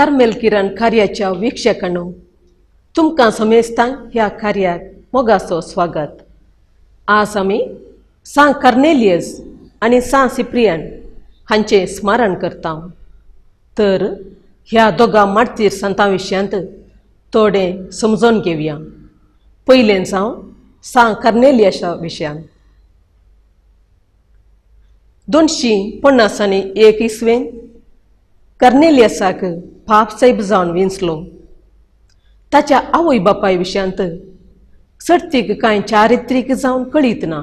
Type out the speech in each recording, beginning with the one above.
Carmel किरण कार्याच्या वीक्षकांनो तुमकां समेस्तांक ह्या कार्याक मोगाचो स्वागत आज आमी सा कर्नेलियस आनी सा सिप्रियन हांचें स्मरण करता तर ह्या दोगा मार्तीर संतां विशयांत थोडें समजून घेवया पयलें जावन सा कार्नेलियसा विशयान दोनशीं पन्नासांनी एक इसवेन कर्नेलियसाक पाप सैब जावन विंचलो. ताच्या आवय बापाय विशयांत सर्तीक कांय चारित्रीक जावन कळीत ना.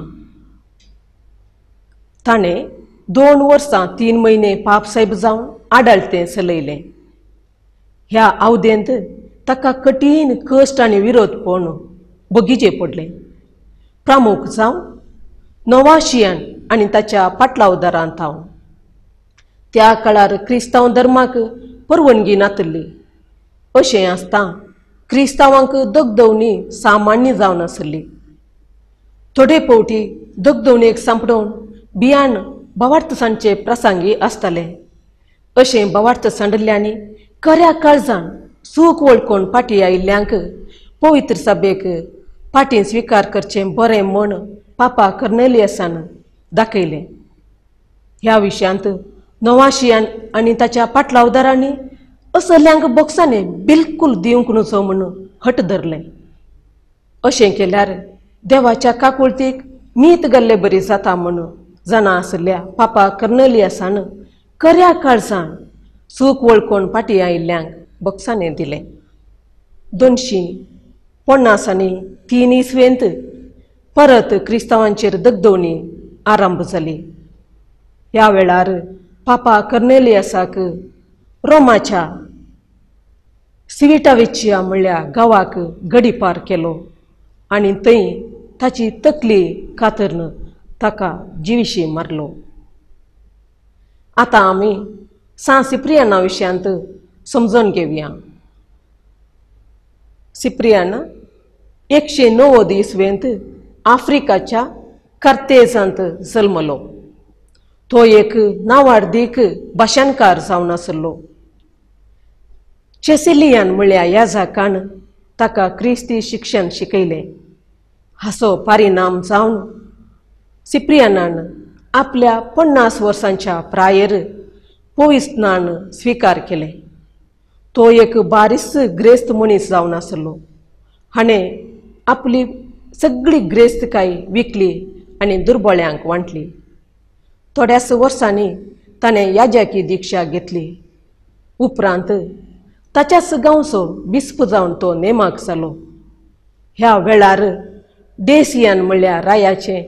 ताणें दोन वर्सां तीन म्हयने पापसाहेब जावन आडाळतें चलयलें ह्या आवदेंत ताका कठीण कश्ट आनी विरोध पळोवन बगीचे पडले. प्रमुख जावन नवाशियन आनी ताच्या पाटलावदारांत हांव त्या काळार क्रिस्तांव धर्माक परवणगी नातल्ली अशें आसता क्रिस्तांवांक दगदवणी सामान्य जावन आसली थोडे फावटी दगदवणेक सांपडोवन बियाण भवार्थसांचे प्रसंगी आसताले अशें भवार्थ सांडल्ल्यांनी खऱ्या काळजान सूख वळखून फाटी आयिल्ल्यांक पवित्र सभेक फाटीं स्विकार करचें बरें म्हण पापा कर्नेलियसान दाखयलें. ह्या विशयांत नवाशियान आनी ताच्या पाटलावदारांनी असल्यांक बॉक्सांनी बिलकुल दिवंक नजो म्हणून हट धरलें अशें केल्यार देवाच्या काकुळतीक मीत गल्ले बरी जाता म्हणून जाणा आसल्या पापा कर्नलियासान खऱ्या काळजान सूख वळखून फाटी आयिल्ल्यांक बॉक्सांनी दिलें. दोनशीं पन्नासांनी तीन इसवेंत परत क्रिस्तांवांचेर दगदवणी आरंभ जाली ह्या वेळार पापा कर्नेलियासाक रोमाच्या सिविटावेचिया म्हणल्या गांवाक गडीपार केलो. आनी थंय ताची तकली कातरन ताका जिविशी मारलो. आतां आमी सां सिप्रियाना विशयांत समजून घेवया सिप्रियान एकशे णव्वद इसवेंत आफ्रिकाच्या कर्तेजांत जल्मलो. तो एक नांवार्दीक भाशणकार जावन आसलो चेसिलियान म्हळ्या ह्या जाकान ताका क्रिस्ती शिक्षण शिकयलें हाचो परिणाम जावन सिप्रियानान आपल्या पन्नास वर्सांच्या प्रायेर पोविस्नान स्विकार केलें तो एक बारीस ग्रेस्त मनीस जावन आसलो हाणें आपली सगळी ग्रेस्तकाय विकली आनी दुर्बळ्यांक वांटली थोड्याच वर्सांनी ताणें याज्याकी दिक्षा घेतली. उपरांत ताच्याच गांवचो बिस्प जावन तो नेमाक जालो ह्या वेळार डेसियान म्हणल्यार रायाचें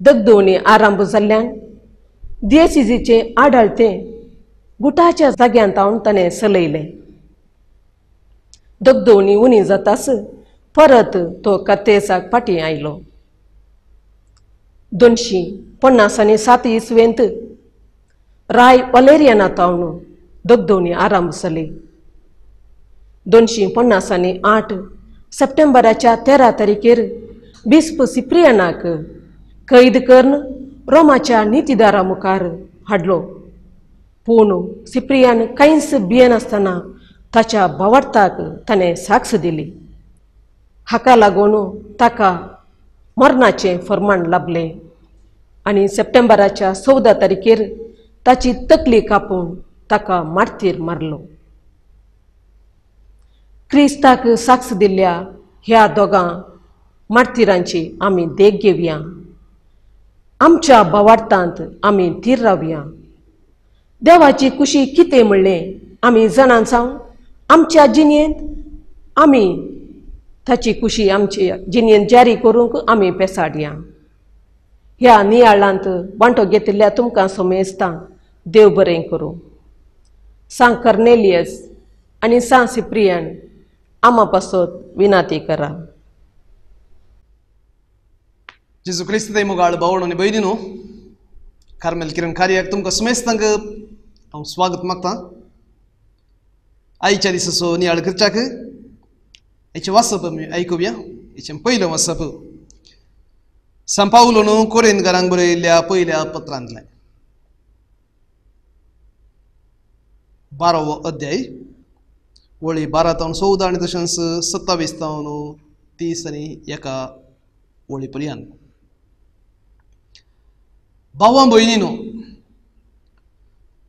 दगदवणी आरंभ जाल्ल्यान देसिजीचें आडाळतें गुटाच्या जाग्यांत हांव ताणें चलयलें दगदवणी उणी जाताच परत तो कतेसाक फाटीं आयलो. दोनशीं पन्नास आणि सात इसवेंत राय वलेरियनात तावणू दगदोनी आराम जाली दोनशीं पन्नास आणि आठ सप्टेंबराच्या तेरा तारखेर बिस्प सिप्रियनाक कैद कर्ण रोमाच्या नितीदारा मुखार हाडलो. पूण सिप्रियान कांयच भियेनासतना ताच्या भावार्थाक ताणें साक्ष दिली. हाका लागून ताका मरणाचें फर्माण लाबलें आनी सप्टेंबराच्या चवदा तारखेर ताची तकली कापून ताका मारतीर मारलो. क्रिस्ताक साक्ष दिल्ल्या ह्या दोगां मार्तिरांची आमी देख घेवया आमच्या भावार्थांत आमी धीर रावया देवाची कुशी कितें म्हणलें आमी जाणांसावन आमच्या जिणेंत आमी ताची कुशी आमचे जिणेंत जारी करूंक आमी पेसाडया ह्या नियाळांत वांटो घेतिल्ल्या तुमकां समेजता देव बरें करूं सांग कर्नेलियस आनी सांग सिप्रियन आमा पासत विनाती करा जेजू क्रिस्त दे मुगाळ भावण आनी भयणीनो कार्मेल किरण कार्याक तुमकां सुमेस्तांक हांव स्वागत मागतां आयच्या दिसाचो नियाळ करच्याक हेचें वाचप आमी आयकुया हेचें पयलें वाचप संपावलो न्हू कोरेनकारांक बरयल्ल्या पयल्या पत्रांतलें बारावो अध्याय वळी बारा तावन चवदा आनी तशेंच सत्तावीस तावन तीस आनी एका वळी पर्यंत भावां न्हू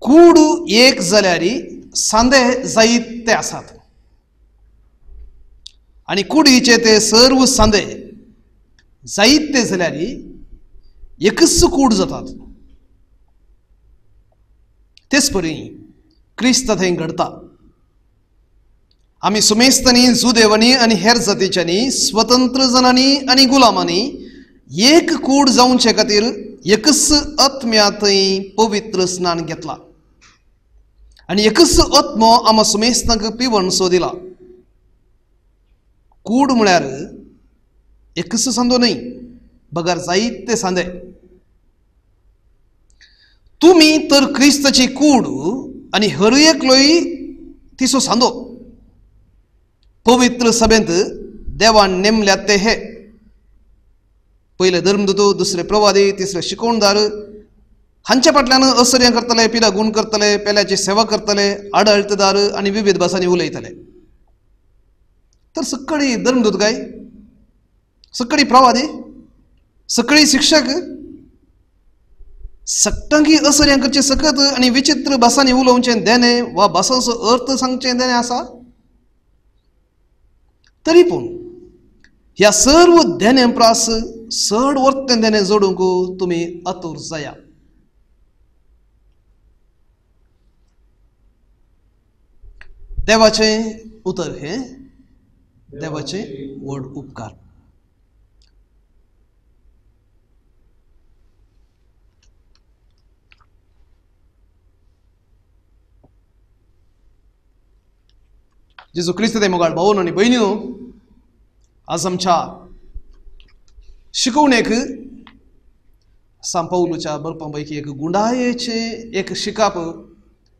कूड एक जाल्यारी सांदे जायते आसात आनी कुडीचे ते सर्व सांदे जायते जाल्यार एकच कूड जातात. तेच परी क्रिस्त थंय घडता. आमी सुमेस्तनी जुदेवांनी आनी हेर जातीच्यांनी स्वतंत्र जनांनी आनी गुलामांनी एक कूड जावचे खातीर एकच आत्म्या थंय पवित्र स्नान घेतला. आनी एकच आत्मो आम्हा सुमेस्तांक पिवणसो दिला कूड म्हळ्यार एकच सांदो न्हय बगर जायते सांदे तुमी तर क्रिस्ताची कूड आनी हर एकलोय तिसो सांदो पवित्र सभेंत देवान नेमल्या ते हे पयले धर्मदूतू दुसरे प्रवादी तिसरे शिकोणदार हांच्या फाटल्यान असर्यां करतले पिला गुण करतले पेल्याची सेवा करतले आडळतदार आनी विविध भासांनी उलयतले तर सकाळी धर्मदूत काय? सकाळी प्रवादी? सकाळी शिक्षक? सक्टांकी असर्यां करचे सकत आनी विचित्र भासांनी उलोवचें देणे वा भासांचो अर्थ सांगचें देणे आसा तरी पूण ह्या सर्व देणे प्रास चड वर्तें देणे जोडूंक तुमी आतूर जाया. देवाचें उतर हे. देवाचे व्हड उपकार. जेजू क्रिस्त ते मोगाळ भाऊन आणि बहिणीनो आज आमच्या शिकवणेक सांपावलूच्या बरपांपैकी एक गुंडायेचे एक शिकाप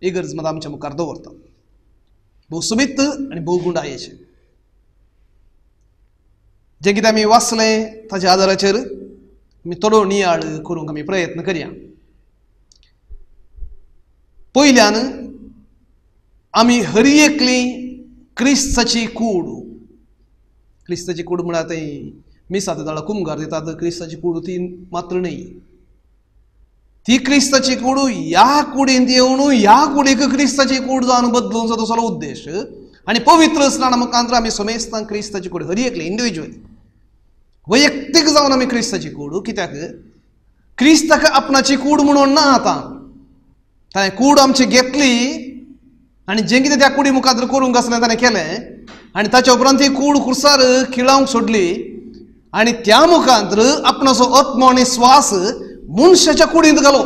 इगर्जमध्ये आमच्या मुखार दवरता भोव सुमित आणि भोव गुंडायेचे जें कितें आमी वाचलें ताच्या आदाराचेर आमी थोडो नियाळ करूंक आमी प्रयत्न करया पयल्यान आमी हर एकली क्रिस्ताची कूड क्रिस्ताची कूड म्हळ्यार थंय मिसात दाळा कुमगार दितात क्रिस्ताची कूड ती मात्र न्हय ती क्रिस्ताची कूड ह्या कुडींत येवन ह्या कुडीक क्रिस्ताची कूड जावन बदलूंचो तो सगळो उद्देश आनी पवित्र स्नान मुखांतर आमी समेस्तांक क्रिस्ताची कूड हर एकली इंडिविज्युअली वैयक्तीक जावन आमी क्रिस्ताची कूड. कित्याक क्रिस्ताक आपणाची कूड म्हणून ना आतां. ताणें कूड आमची घेतली आनी जें कितें त्या कुडी मुखार करूंक आसलें ताणें केलें आनी ताच्या उपरांत ती कूड खुर्सार खिळावंक सोडली. आनी त्या मुखांतर आपणाचो आत्मो आनी स्वास मनशाच्या कुडींत घालो.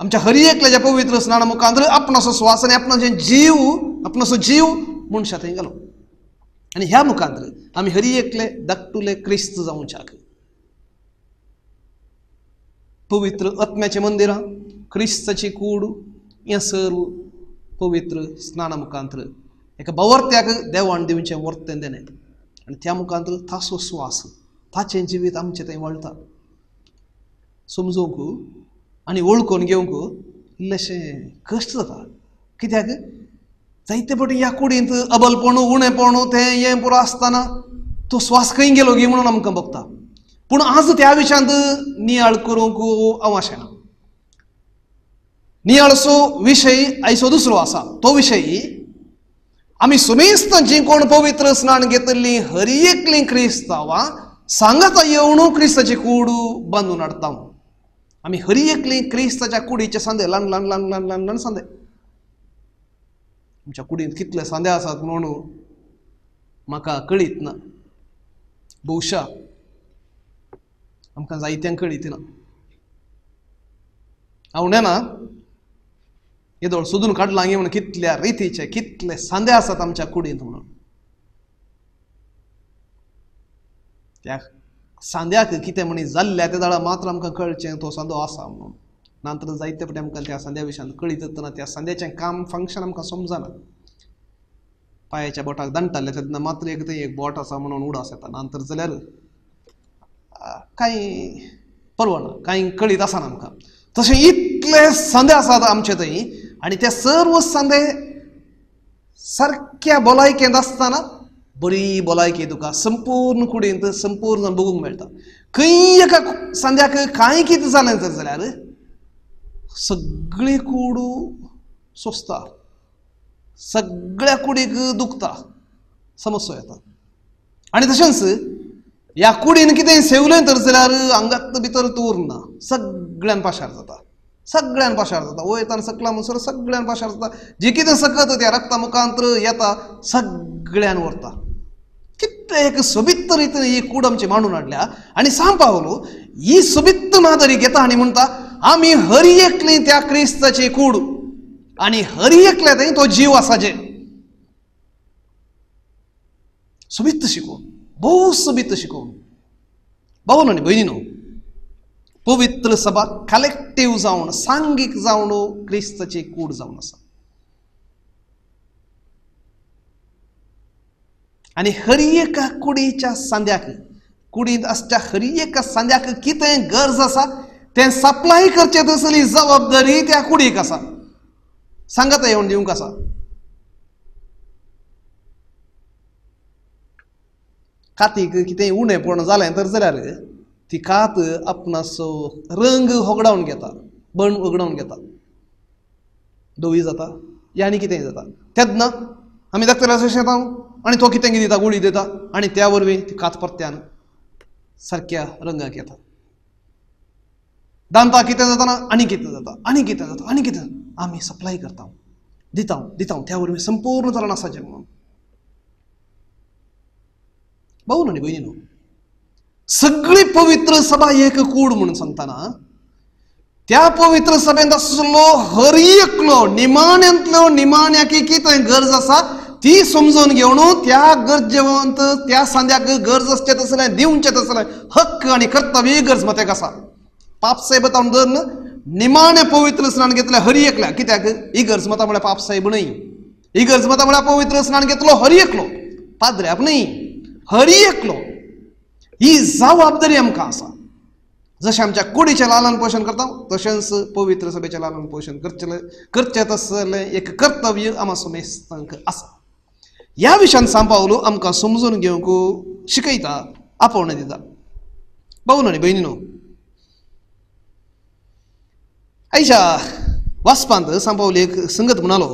आमच्या हर एकल्याच्या पवित्र स्नाना मुखांत आपणाचो स्वास आनी आपणाचे जीव आपणाचो जीव मनशा थंय घालो. आनी ह्या मुखांतर आमी हरी एकले धाकटुले क्रिस्त जावंच्याक पवित्र आत्म्याचें मंदिरां क्रिस्ताची कूड हें सर्व पवित्र स्नाना मुखांतर एका बवर्त्याक देवाण दिवचें वर्तें देणें. आनी त्या मुखांतर ताचो स्वास ताचें जिवीत आमचें थंय वळटा समजूंक आनी ओळखून घेवंक इल्लेशें कश्ट जाता कित्याक? जायते फावटी ह्या कुडींत अबलपणू उणेपणू तें हें पुरो आसतना तो स्वास खंय गेलो गी म्हणून आमकां भोगता पूण आज त्या विशयांत नियाळ करूंक आवश्यक ना. नियाळसो विशय आयचो दुसरो आसा. तो विशय आमी सुमेस्त जी कोण पवित्र स्नान घेतली हर एकली क्रिस्तावां सांगाता येवणू क्रिस्ताची कूड बांदून हाडता आमी हर एकली क्रिस्ताच्या कुडीचे सांदे ल्हान ल्हान ल्हान ल्हान ल्हान ल्हान सांदे. आमच्या कुडींत कितले सांदे आसात म्हणून म्हाका कळीत ना. भोवशा आमकां जायत्यांक कळीत ना. हांव ना. येदोळ सोदून काडलां हांगे म्हणून कितल्या रितीचे कितले सांदे आसात आमच्या कुडींत म्हणून. त्या सांद्याक कितें म्हणी जाल्ल्या त्या जाळा मात्र आमकां कळचें तो सांदो आसा म्हणून. नंतर जायते फावटी आमकां त्या सांद्या विशयान कळीत ना त्या सांद्याचें काम फंक्शन आमकां समजना पांयाच्या बोटाक दांडटाले तेन्ना मात्र एक थंय एक बोट आसा म्हणून उडास येता. नंतर जाल्यार कांय परवना कांय कळीत आसना आमकां. तशें इतले सांदे आसात आमचे थंय आनी ते सर्व सांदे सारक्या भलायकेंत आसतना बरी भलायकी तुका संपूर्ण कुडींत संपूर्ण बगूंक मेळटा खंय एका सांद्याक कांय कितें जालें तर जाल्यार सगळी कुडू सोंसता सगळ्या कुडीक दुखता. समस्या येता. आनी तशेंच ह्या कुडीन कितें सेवलें तर जाल्यार आंगात भितर उरना सगळ्यान पाशार जाता. सगळ्यान पाशार जाता. वयतान सकला म्हणसर सगळ्यान पाशार जाता. जे कितें सकत त्या रक्ता मुखांतर येता सगळ्यान व्हरता कितले एक सोबित्त रितीन ही कूड आमची मांडून हाडल्या. आनी सांग पावलो ही सोबित्त मादरी घेता आनी म्हणटा आमी हरी एकली त्या क्रिस्ताची कूड. आनी हरी एकल्या थंय तो जीव आसा जे. सुबित्त शिकोवन भोव सुबित्त शिकोवन. भावनो न्ही न्हू पवित्र सभा कलेक्टीव जावन सांगीक जावन क्रिस्ताची कूड जावन आसा आनी हर एका कुडीच्या सांद्याक कुडींत असच्या हर एका सांद्याक कितें गरज आसा तें सप्लाय करचें तसली जबाबदारी त्या कुडीक आसा सांगात येवन दिवंक आसा कातीक कितें पूर्ण जालें तर जाल्यार ती कात आपणास रंग होगडावन घेता बण होगडावन घेता. धवी जाता या आनी कितेंय जाता? तेन्ना आमी धाकटेल्या अशें शेतां आनी तो कितें कितें दिता गुळी दिता आनी त्या वरवीं ती कात परत्यान सारक्या रंगाक येता. दांता कितें जाताना? आनी कितें जाता? आनी कितें जाता? आनी कितें जाता? आमी सप्लाय करता. दिता दिता त्या वरवीं संपूर्ण जावन आसा जन्म म्हणून भाऊ न्ही भयणीनो सगळी पवित्र सभा एक कूड म्हणून सांगताना त्या पवित्र सभेंत असलो हर एकलो निमाण्यांतलो निमाण्याकी कितें गरज आसा ती समजून घेवन त्या गरजेवंत त्या सांद्याक गरज आसचें तसलें दिवचें तसलें हक्क आनी कर्तव्य गरज मतेक आसा पापसाहेब तांदन निमाने पवित्र स्नान घेतलं हरी एकल्या. कित्याक ही गरज मता म्हळ्यार पाप न्हय ही गरज मता म्हळ्यार पवित्र स्नान घेतलो हरी एकलो. पाद्र्याप न्हय हरी एकलो. ही जबाबदारी आमकां आसा जशें आमच्या कुडीचें लालन पोशण करता तशेंच पवित्र सभेचें लालन पोशण करचें करचें तसलें एक कर्तव्य आमा समेस्तांक आसा ह्या विशयान सांपावलो आमकां समजून घेवंक शिकयता आपोवणें दिता. भाऊ न्ही भयणी न्हू वाचपांत सांपावली एक संगत म्हणालो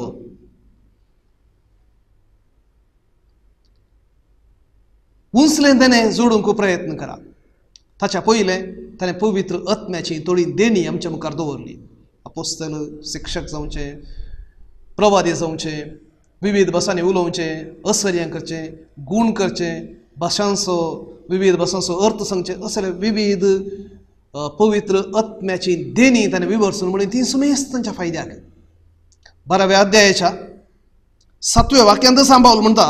उंचलें तेणें जोडूंक प्रयत्न करा ताच्या पयलें ताणें पवित्र आत्म्याची थोडी देणी आमच्या मुखार दवरली अपोस्तल शिक्षक जावचे प्रवादी जावचे विविध भासांनी उलोवचे असर्यां करचें गूण करचें भाशांचो विविध भासांचो अर्थ सांगचे असले विविध पवित्र आत्म्याची देणी ताणें विवर्सून म्हणून ती सुमेस्त तांच्या फायद्याक बाराव्या अध्यायाच्या सातव्या वाक्यांत सांबावल म्हणटा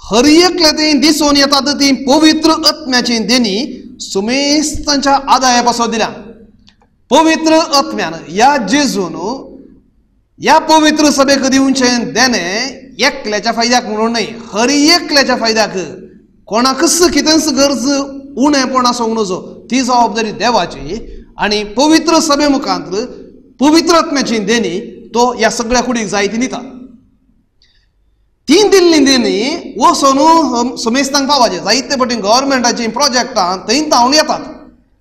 हर एकल्या ते दिसून येतात ती पवित्र आत्म्याची देणी सुमेस्तांच्या आदाया पासून दिल्या. पवित्र आत्म्यान या जेजून या पवित्र सभेक दिवचें देणे एकल्याच्या फायद्याक म्हणून न्हय हर एकल्याच्या फायद्याक. कोणाकच कितेंच गरज उणेपण आसूंक नजो ती जबाबदारी देवाची आनी पवित्र सभे मुखांत पवित्र आत्म्याची देणी तो ह्या सगळ्या कुडीक जाय ती दिता तीन दिल्ली देणी वचून समेस्तांक पावाचे जायते पटीन गव्हर्मेंटाची प्रोजेक्टां थंय धांवन येतात.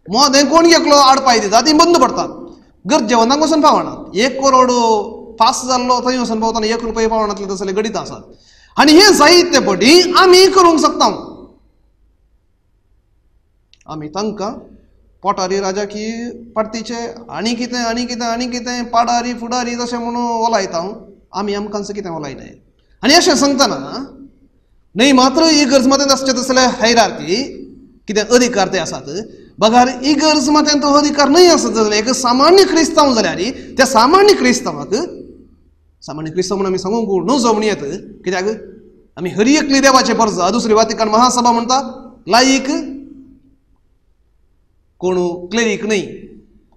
मोदें कोण एकलो आडपाय दिता ती बंद पडतात. गरजेवंतांक वचून पावना एक करोड पास जाल्लो थंय वचून पावताना एक रुपया पावनातले तसले गडीत आसात. आनी हे जायते पटी आमी करूंक शकता आमी तांकां पोटारी राजाकी परतीचे आनी कितें आनी कितें आनी कितें पाडारी फुडारी जशें म्हणून ओलायता आमी आमकांच कितें ओलायनाय आनी अशें सांगतना न्हय मात्र इगर्ज गरज मातें आसचें तसले हैरार्की कितें अधिकार ते आसात बघार इगर्ज गरज मातें तो अधिकार न्हय आसत जाल्यार एक सामान्य क्रिस्तांव जाल्यार त्या सामान्य क्रिस्तांवाक सामान्य क्रिस्तांव म्हणून आमी सांगूंक न्हू जमणयेत कित्याक आमी हरी एकली देवाचे परजा दुसरी वातिकान महासभा म्हणटा लायीक कोण क्लेरीक न्हय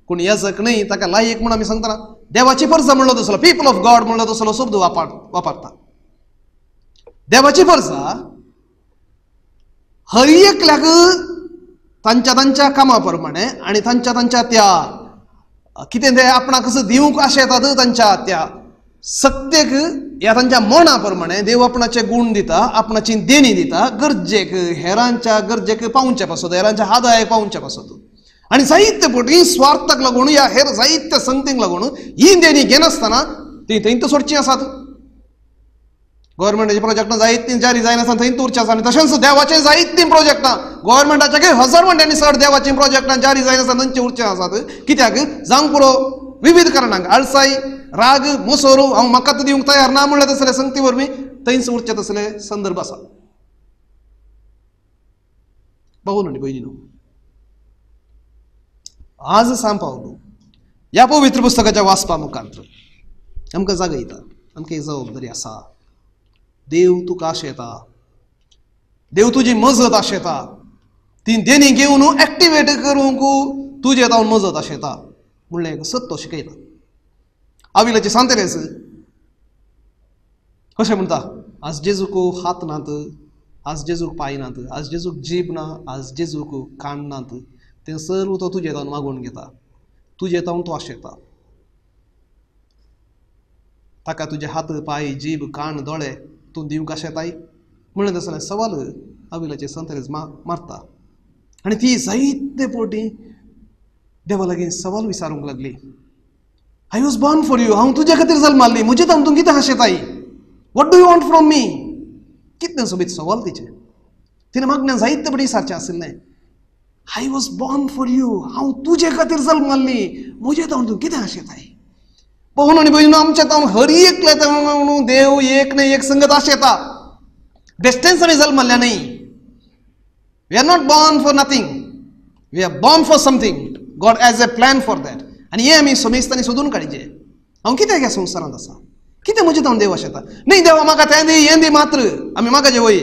कोण याजक न्हय ताका लायक म्हणून आमी सांगतना देवाची परजा म्हणलो तसलो पीपल ऑफ गॉड म्हणलो तसलो शब्द वापर वापरता. देवाची पर्जा हर एकल्याक तांच्या तांच्या कामा प्रमाणे आनी तांच्या तांच्या त्या कितें ते आपणाक कसं दिवंक येतात तांच्या त्या सत्येक ह्या तांच्या मना प्रमाणे देव आपणाचे गुण दिता आपणाची देणी दिता गरजेक हेरांच्या गरजेक पावच्या पासत हेरांच्या हादायक पावचे पासत आणि जायते पोटी स्वार्थक लागून या हेर जायत्य संगतींक लागून ही देणी घेनासतना ती थंय सोडची आसात गव्हर्मेंटाचे प्रोजेक्टां जायतीं जारी जायनासतना थंय उरचे आसा आनी तशेंच देवाचे जायतीं प्रोजेक्टां गव्हर्मेंटाचे काही हजार म्हणटांनी चड देवाची प्रोजेक्टां जारी जायनासतना थंयचे उरचे आसात कित्याक? जावंक पुरो विविध कारणांक आळसाय राग मोसोरू हांव म्हाका तर दिवंक तयार ना म्हणलें तसले संगती वरवीं थंयच उरचे तसले संदर्भ आसा पाहून न्ही पयलीं न्हू आज सांग पावलो ह्या पवित्र पुस्तकाच्या वाचपा मुखांत आमकां जागयता आमकां एक जबाबदारी आसा. देव तुका आशेता. देव तुजी मजत आशेता. ती देणी घेवन एक्टिवेट करूंक तुजे जावन मजत आशेता. म्हणलें एक शिकयता. आविलाचे सांतेरेस कशें म्हणटा आज जेजूक हात नात आज जेजूक पांय नात आज जेजूक जीब ना आज जेजूक कान नात. तें सर्व तो तुजे जावन मागून घेता. तुजे जावन तो आशेता ताका तुजे हात पांय जीब कान दोळे तूं दिवंक आशेताय म्हणत आसतना सवाल आविलाचे संतरेज मा मारता. आनी ती जायते पोटी देवा लागीं सवाल विचारूंक लागली. I was born for you हांव तुजे खातीर जल्माल्ली म्हजे तावन तूं कितें आशेताय what do you want from me कितें सोबीत सवाल तिचे. तिणें मागण्यान जायते फावटी सारचें आशिल्लें I was born for you हांव तुजे खातीर जल्माल्ली म्हजे तावन तूं कितें आशेताय पळोवन आनी भयणीनो आमच्या तावन हर एकले म्हणून देव एक न्ही एक संगत आशेता बेस्टेंस आमी जल्माल्ल्या न्ही. We are not born for nothing we are born for something God has a plan for that आनी हें आमी सोमेस्तांनी सोदून काडचे हांव कितें ह्या संवसारांत आसा कितें म्हजें तावन देव आशेता न्ही देवा म्हाका तें दी हें दी मात्र आमी म्हाका वय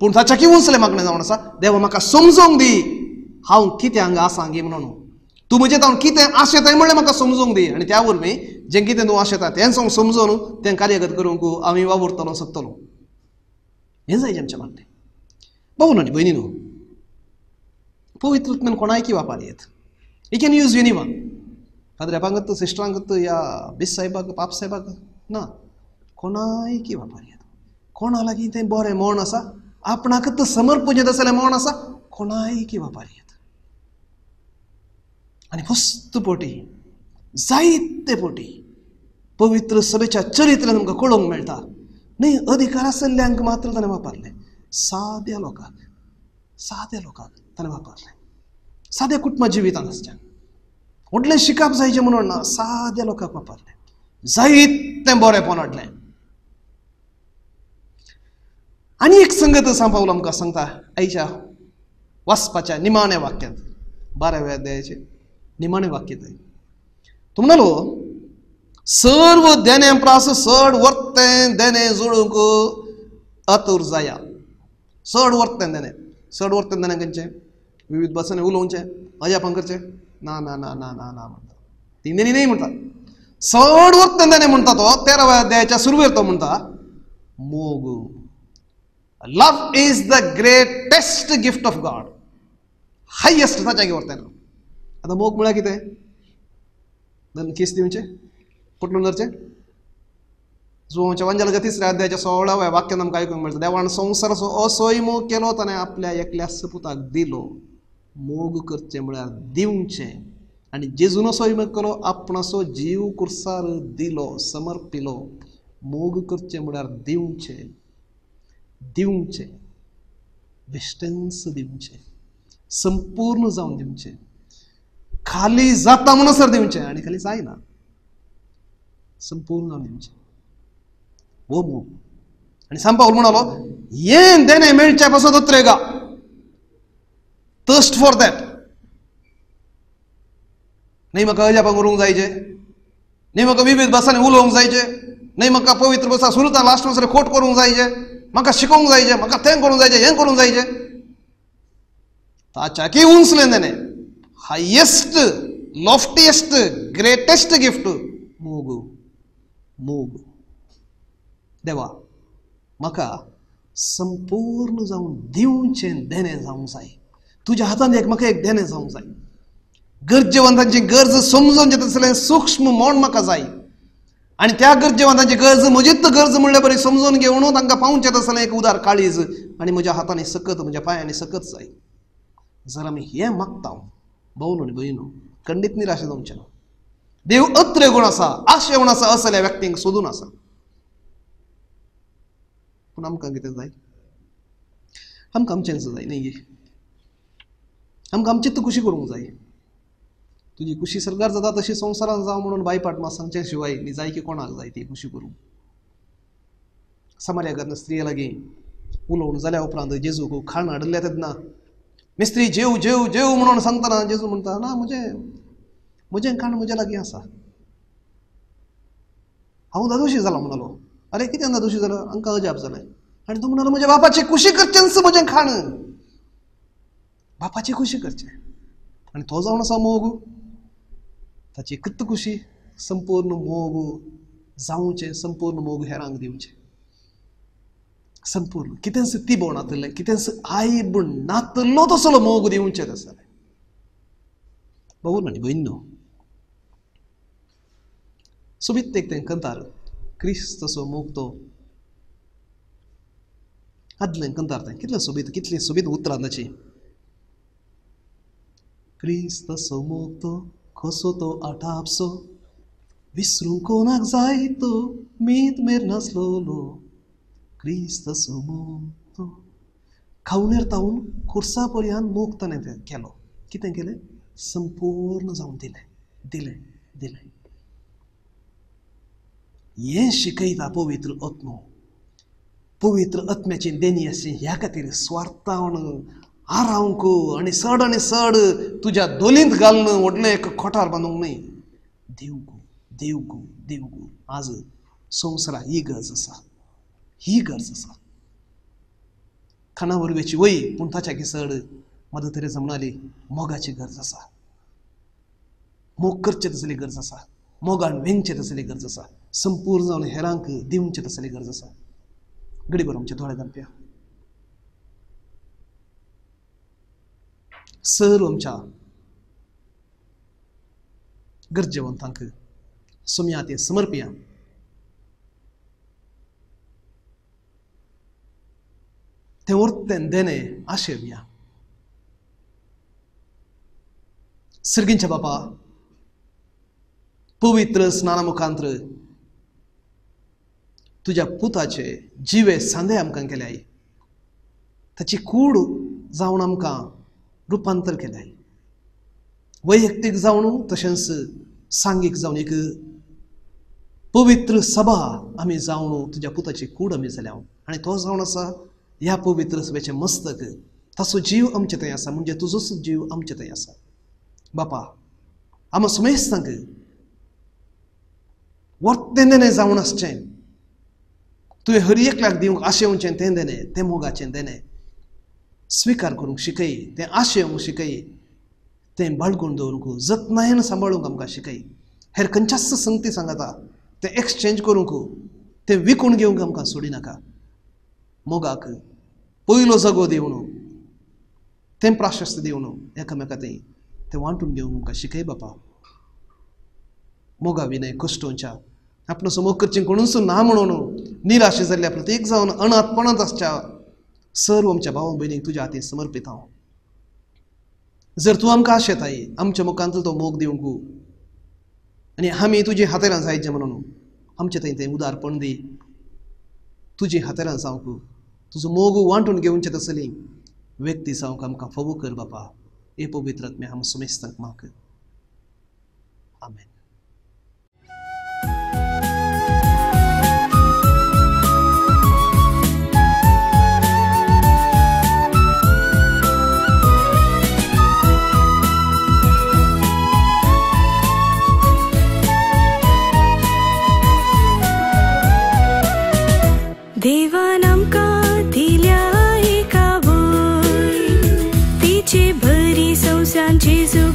पूण ताच्या किवूंसलें मागणें जावन आसा देवा म्हाका समजोवंक दी. हांव कितें हांगा आसा गे म्हणून. तूं म्हजे तावन कितें आशेताय म्हणलें म्हाका समजूंक दी. आनी त्या वरवीं जें कितें तूं आशेता तें सांग समजून तें कार्यगत करूंक आमी वावुरतलो सोदतलो. हें जाय आमचें मागणें बघू न्हू भयणी न्हू पवित्रत्म्यान कोणायकी वापर येत you can use any one फादऱ्यापांगत सिस्टरांगत या बीस साहेबाक पाप साहेबाक? ना. कोणायकी वापर येत कोणा लागीं तें बरें मोण आसा? आपणाकच समर्पण येत जाल्यार मोण आसा? कोणायकी वापर येत आनी हुस्तपोटी जायते पोटी पवित्र सभेच्या चरित्रांत आमकां कळोवंक मेळटा न्ही अधिकार आसल्ल्यांक मात्र ताणें वापरलें. साद्या लोकांक साद्या लोकांक ताणें वापरलें. साद्या कुटुंबा जिवितांत आसच्यान व्हडलें शिकप जायचें म्हणून ना साद्या लोकांक वापरलें. जायतें बरेंपण हाडलें आनी एक संगत सांबावलो आमकां सांगता आयच्या वाचपाच्या निमाण्या वाक्यांत बाराव्या अध्यायाचें निमाणें वाक्य थंय तो म्हणालो सर्व देणे प्रास चड वर्तें देणे जोडूंक अतुर जाया चड वर्तें देणे चड वर्तें देणे खंयचें विविध भासांनी उलोवचें अजापां करचें ना ना ना ना ना ना म्हणटा तीन देणी न्ही म्हणटा चड वर्तें देणे म्हणटा तो तेराव्या अध्यायाच्या सुरवेर तो म्हणटा मोग love is the greatest gift of God highest ताच्या वर्तें ना आतां मोग म्हळ्यार कितें दोन केस दिवचे पटलून धरचें. जुवांच्या वंजालाच्या तिसऱ्या अध्यायाच्या सोळाव्या वाक्यान आमकां आयकूंक मेळटा देवान संवसाराचो असोय मोग केलो ताणें आपल्या एकल्या सपुताक दिलो. मोग करचें म्हळ्यार दिवचें आनी जेजून असोय मोग केलो आपणाचो जीव कुर्सार दिलो समर्पिलो. मोग करचें म्हळ्यार दिवचें दिवचें बेश्टेंस दिवचें संपूर्ण जावन दिवचें खाली जाता म्हणसर दिवचें आनी खाली जायना संपूर्ण जावन दिवचें वो हो मोग आनी सांपावल म्हणलो हें देणे मेळच्या पासून दोत्रेगा थर्स्ट फॉर दॅट न्ही म्हाका अजापाक उरूंक जायचें. न्ही म्हाका विविध भासांनी उलोवंक जायचें. न्ही म्हाका पवित्र बसा सुरता लास्ट मसरे खोट करूंक जायचें. म्हाका शिकोवंक जायचें म्हाका तें करूंक जायचें हें करूंक जायचें. ताच्याकी उंचलें देणें हायेस्ट लॉफ्टिएस्ट ग्रेटेस्ट गिफ्ट मोग मोग देवा म्हाका संपूर्ण जावन दिवचें देणें जावंक जाय तुज्या हातान एक म्हाका एक देणें जावंक जाय गरजेवंतांची गरज समजून घेता तसलें सूक्ष्म मोड म्हाका जाय आणि त्या गरजेवंतांची गरज म्हजीच गरज म्हणल्या बरी समजून घेवन तांकां पावचें तसलें एक उदार काळीज आनी म्हज्या हातांनी सकत म्हज्या पांयांनी सकत जाय जर आमी हें मागता भोवन आनी भयणू हो. खंडीत निराशे तुमच्या देव अत्र गुण आसा आशय गुण आसा असल्या व्यक्तींक सोदून आसा पूण आमकां कितें जाय आमकां आमचेंच जाय न्ही आमकां आमची तूं खुशी करूंक जाय तुजी खुशी सरकार जाता तशी संवसारांत जावं म्हणून बायपाट म्हाका सांगचे शिवाय न्ही जाय की कोणाक जाय ती खुशी करूंक समार्यागत स्त्रिये लागीं उलोवण जाल्या उपरांत जेजूक खाण हाडल्या तेन्ना मिस्त्री जेव जेव जेव म्हणून सांगताना जेजू म्हणता ना म्हजें म्हजें खाण म्हज्या लागीं आसा हांव दादोशी जाला म्हणलो. अरे कितें दादोशी जालो आमकां अजाप जालें आनी तो म्हणलो म्हज्या बापाची खुशी करचेंच म्हजें खाण. बापाची खुशी करचें आनी तो जावन आसा मोग. ताची एकच खुशी? संपूर्ण मोग जावचें संपूर्ण मोग हेरांक दिवचें संपूर्ण. कितेंच तिबो नातलें कितेंच आयब नातलो तसलो मोग दिवचें तसलें बघून न्ही भयणो सोबीत एक तें कंतार क्रिस्त तसो मोग तो आदलें कंतार तें कितलें सोबीत कितली सोबीत उतरां ताची क्रिस्त तसो मोग तो कसो तो आटापसो विसरूंक कोणाक जाय तो मीत मेर नासलोलो क्रिस्त तसो मोग तावून खुर्सा पर्यंत मोग ताणें केलो. कितें केलें? संपूर्ण जावन दिलें दिलें दिलें हें शिकयता पवित्र आत्मो. पवित्र आत्म्याची देणी अशी ह्या खातीर स्वार्थावन आरावंक आनी चड आनी चड तुज्या दोलींत घालून व्हडलें एक खोटार बांदूंक न्ही. देवगू देवगू देवगू. आज संवसारा ही गज आसा ही गरज आसा खाना वरवेची वय पूण ताच्या चड मदर तेरेसा म्हणाली मोगाची गरज आसा मोग करचे तसली गरज आसा मोगान वेंगचे तसली गरज आसा संपूर्ण जावन हेरांक दिवचे तसली गरज आसा गडी भर आमच्या दोळे घालप्या सर आमच्या गरजेवंतांक सुम्या ते समर्पया. ते वर्तें देणे आशेवया सर्गींच्या पवित्र स्नाना मुखांत्र तुज्या पुताचे जिवे सांदे आमकां केले केल्याय ताची कूड जावन आमकां रुपांतर केल्याय वैयक्तीक जावन तशेंच सांगीक जावन एक पवित्र सभा आमी जावन तुज्या पुताची कूड आमी जाल्या आनी तो जावन आसा ह्या पवित्र सभेचें मस्तक. ताचो जीव आमचे थंय आसा म्हणजे तुजोच जीव आमचे थंय आसा बापा आमा सुमेस्तांक वर्तें देणें जावन आसचें तुवें हर एकल्याक दिवंक आशेवचें तें देणें तें मोगाचें देणें. स्विकार करूंक शिकय तें आशेवंक शिकय तें बाळगून दवरूंक जतनायेन सांबाळूंक आमकां शिकय हेर खंयच्याच संगती सांगाता तें एक्सचेंज करूंक तें विकून घेवंक आमकां सोडिनाका. मोगाक पयलो जगो दिवन तें प्राशस्त दिवन एकामेका तें वांटून घेवंक आमकां शिकय बापा. मोगा विनय कश्टोवच्या आपणो समोर करचें कोणूच ना म्हणून निराशे जाल्ल्या प्रत्येक जावन अनाथपणांत आसच्या सर्व आमच्या भावा भयणीक तुज्या हातीन समर्पीत हांव जर तूं आमकां आशेताय आमच्या मुखांतलो तो मोग दिवंक आनी आमी तुजी हातेरां जायचें म्हणून आमचे थंय तें उदारपण दी. तुजी हातेरां जावंक तुजो मोग वांटून घेवचें तसली व्यक्ती जावंक आमकां फवो कर बापा ए पवित्र आत्मे आम सुमेस्तांक माग आमेन दिल्या एका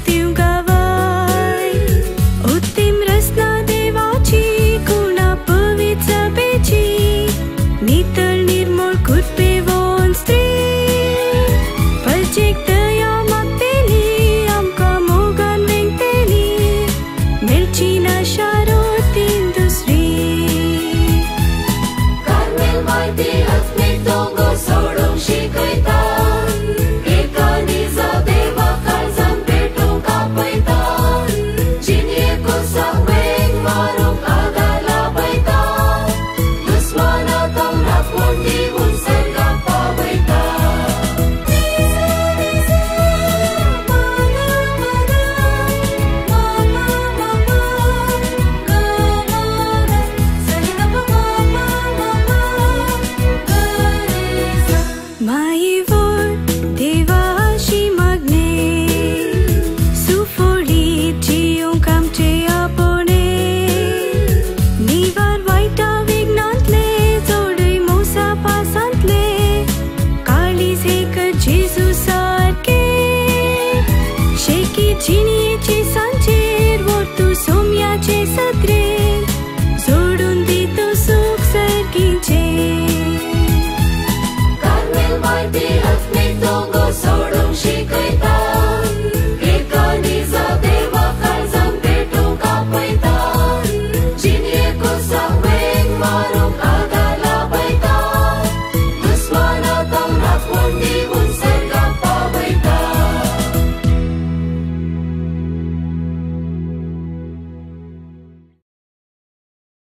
My evil